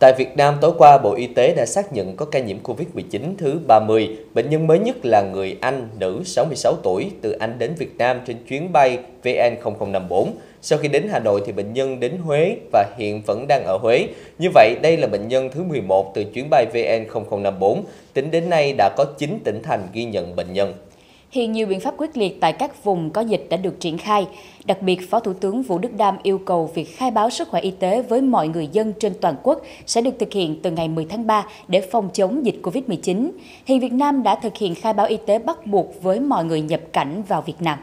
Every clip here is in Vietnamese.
Tại Việt Nam, tối qua, Bộ Y tế đã xác nhận có ca nhiễm COVID-19 thứ 30. Bệnh nhân mới nhất là người Anh, nữ 66 tuổi, từ Anh đến Việt Nam trên chuyến bay VN0054. Sau khi đến Hà Nội thì bệnh nhân đến Huế và hiện vẫn đang ở Huế. Như vậy, đây là bệnh nhân thứ 11 từ chuyến bay VN0054. Tính đến nay đã có 9 tỉnh thành ghi nhận bệnh nhân. Hiện nhiều biện pháp quyết liệt tại các vùng có dịch đã được triển khai. Đặc biệt, Phó Thủ tướng Vũ Đức Đam yêu cầu việc khai báo sức khỏe y tế với mọi người dân trên toàn quốc sẽ được thực hiện từ ngày 10 tháng 3 để phòng chống dịch COVID-19. Hiện Việt Nam đã thực hiện khai báo y tế bắt buộc với mọi người nhập cảnh vào Việt Nam.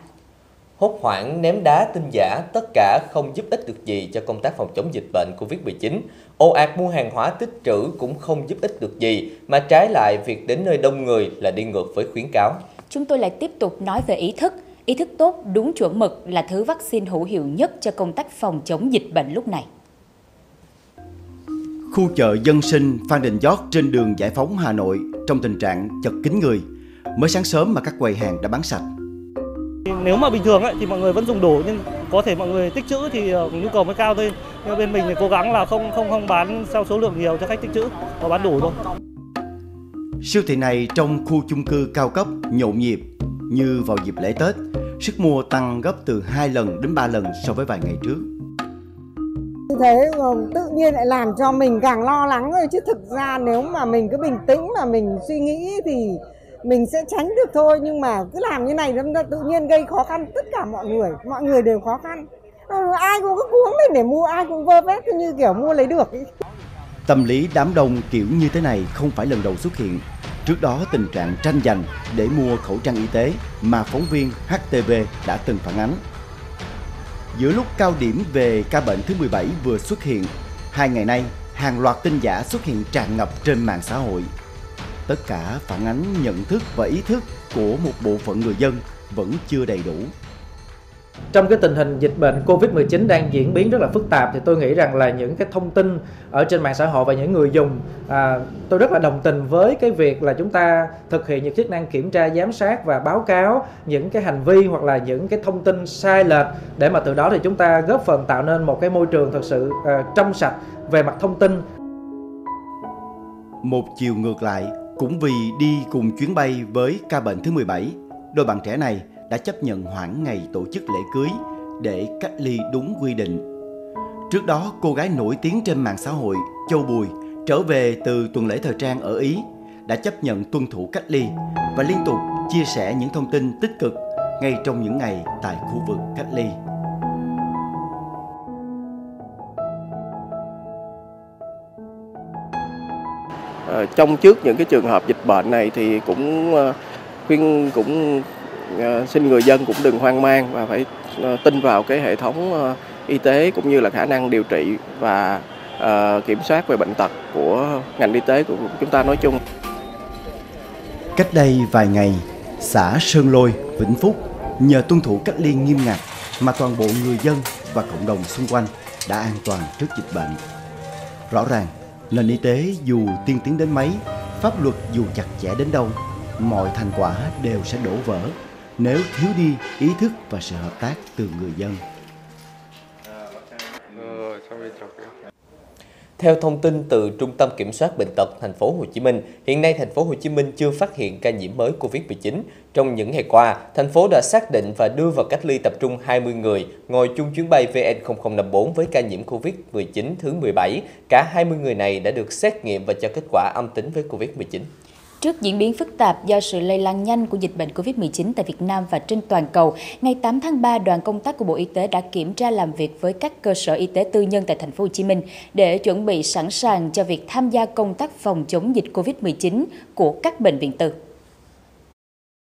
Hốt hoảng ném đá tin giả tất cả không giúp ích được gì cho công tác phòng chống dịch bệnh COVID-19. Ô ạt mua hàng hóa tích trữ cũng không giúp ích được gì, mà trái lại việc đến nơi đông người là đi ngược với khuyến cáo chúng tôi lại tiếp tục nói về ý thức. Ý thức tốt, đúng chuẩn mực là thứ vaccine hữu hiệu nhất cho công tác phòng chống dịch bệnh lúc này. Khu chợ dân sinh Phan Đình Giót trên đường Giải phóng Hà Nội trong tình trạng chật kín người. Mới sáng sớm mà các quầy hàng đã bán sạch. Nếu mà bình thường ấy, thì mọi người vẫn dùng đủ nhưng có thể mọi người tích trữ thì ờ, nhu cầu mới cao thôi. Nhưng bên mình thì cố gắng là không không không bán theo số lượng nhiều cho khách tích trữ, và bán đủ thôi. Siêu thị này trong khu chung cư cao cấp nhộn nhịp như vào dịp lễ Tết, sức mua tăng gấp từ 2 lần đến 3 lần so với vài ngày trước. Thế tự nhiên lại làm cho mình càng lo lắng rồi chứ thực ra nếu mà mình cứ bình tĩnh mà mình suy nghĩ thì mình sẽ tránh được thôi nhưng mà cứ làm như này nó tự nhiên gây khó khăn tất cả mọi người, mọi người đều khó khăn. Ừ, ai cũng cứ cuống lên để mua, ai cũng vơ vét như kiểu mua lấy được. Tâm lý đám đông kiểu như thế này không phải lần đầu xuất hiện. Trước đó tình trạng tranh giành để mua khẩu trang y tế mà phóng viên HTV đã từng phản ánh. Giữa lúc cao điểm về ca bệnh thứ 17 vừa xuất hiện, hai ngày nay hàng loạt tin giả xuất hiện tràn ngập trên mạng xã hội. Tất cả phản ánh nhận thức và ý thức của một bộ phận người dân vẫn chưa đầy đủ. Trong cái tình hình dịch bệnh Covid-19 đang diễn biến rất là phức tạp thì tôi nghĩ rằng là những cái thông tin ở trên mạng xã hội và những người dùng à, tôi rất là đồng tình với cái việc là chúng ta thực hiện những chức năng kiểm tra giám sát và báo cáo những cái hành vi hoặc là những cái thông tin sai lệch để mà từ đó thì chúng ta góp phần tạo nên một cái môi trường thật sự à, trong sạch về mặt thông tin. Một chiều ngược lại, cũng vì đi cùng chuyến bay với ca bệnh thứ 17, đôi bạn trẻ này đã chấp nhận hoãn ngày tổ chức lễ cưới để cách ly đúng quy định. Trước đó, cô gái nổi tiếng trên mạng xã hội Châu Bùi trở về từ tuần lễ thời trang ở Ý đã chấp nhận tuân thủ cách ly và liên tục chia sẻ những thông tin tích cực ngay trong những ngày tại khu vực cách ly. Ờ, trong trước những cái trường hợp dịch bệnh này thì cũng ờ, khuyên cũng Ờ, xin người dân cũng đừng hoang mang và phải ờ, tin vào cái hệ thống ờ, y tế cũng như là khả năng điều trị và kiểm soát về bệnh tật của ngành y tế của chúng ta nói chung. Cách đây vài ngày, xã Sơn Lôi, Vĩnh Phúc nhờ tuân thủ cách ly nghiêm ngặt mà toàn bộ người dân và cộng đồng xung quanh đã an toàn trước dịch bệnh. Rõ ràng, nền y tế dù tiên tiến đến mấy, pháp luật dù chặt chẽ đến đâu, mọi thành quả đều sẽ đổ vỡ nếu thiếu đi ý thức và sự hợp tác từ người dân. Theo thông tin từ Trung tâm Kiểm soát bệnh tật thành phố Hồ Chí Minh, hiện nay thành phố Hồ Chí Minh chưa phát hiện ca nhiễm mới Covid-19. Trong những ngày qua, thành phố đã xác định và đưa vào cách ly tập trung 20 người ngồi chung chuyến bay VN0054 với ca nhiễm Covid-19 thứ 17. Cả 20 người này đã được xét nghiệm và cho kết quả âm tính với Covid-19. Trước diễn biến phức tạp do sự lây lan nhanh của dịch bệnh COVID-19 tại Việt Nam và trên toàn cầu, ngày 8 tháng 3, đoàn công tác của Bộ Y tế đã kiểm tra làm việc với các cơ sở y tế tư nhân tại thành phố Hồ Chí Minh để chuẩn bị sẵn sàng cho việc tham gia công tác phòng chống dịch COVID-19 của các bệnh viện tư.